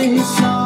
sing song.